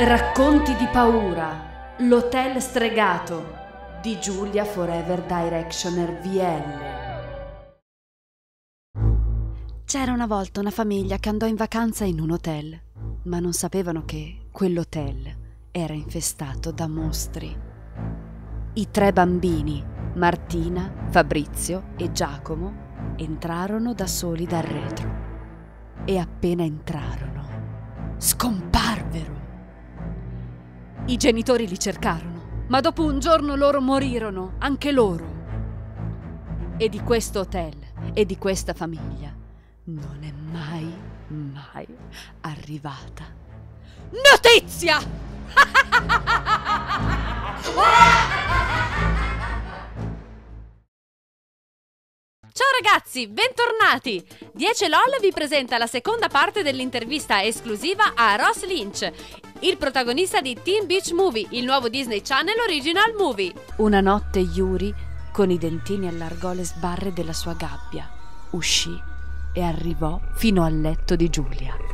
Racconti di paura. L'hotel stregato di Giulia Forever Directioner VL. C'era una volta una famiglia che andò in vacanza in un hotel, ma non sapevano che quell'hotel era infestato da mostri. I tre bambini, Martina, Fabrizio e Giacomo, entrarono da soli dal retro. E appena entrarono, scomparvero. I genitori li cercarono, ma dopo un giorno loro morirono, anche loro. E di questo hotel e di questa famiglia non è mai, mai arrivata notizia! Ciao ragazzi, bentornati! 10 LOL vi presenta la seconda parte dell'intervista esclusiva a Ross Lynch, il protagonista di Teen Beach Movie, il nuovo Disney Channel Original Movie. Una notte Yuri, con i dentini, allargò le sbarre della sua gabbia, uscì e arrivò fino al letto di Giulia.